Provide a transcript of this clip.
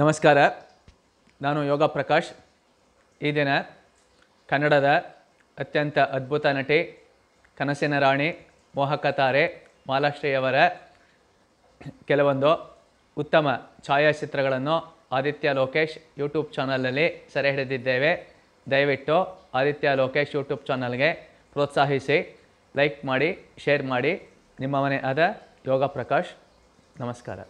ನಮಸ್ಕಾರ. ನಾನು ಯೋಗ ಪ್ರಕಾಶ್. ಈ ದಿನ ಕನ್ನಡದ ಅತ್ಯಂತ ಅದ್ಭುತ ನಟಿ ಕನಸಿನ ರಾಣಿ ಮೋಹಕ ತಾರೆ ಮಾಲಾಶ್ರೀಯವರ ಕೆಲವೊಂದು ಉತ್ತಮ ಛಾಯಾಚಿತ್ರಗಳನ್ನು ಆದಿತ್ಯ ಲೋಕೇಶ್ ಯೂಟ್ಯೂಬ್ ಚಾನಲಲ್ಲಿ ಸೆರೆ ಹಿಡಿದಿದ್ದೇವೆ. ದಯವಿಟ್ಟು ಆದಿತ್ಯ ಲೋಕೇಶ್ ಯೂಟ್ಯೂಬ್ ಚಾನಲ್ಗೆ ಪ್ರೋತ್ಸಾಹಿಸಿ, ಲೈಕ್ ಮಾಡಿ, ಶೇರ್ ಮಾಡಿ. ನಿಮ್ಮ ಮನೆ ಆದ ಯೋಗ ಪ್ರಕಾಶ್. ನಮಸ್ಕಾರ.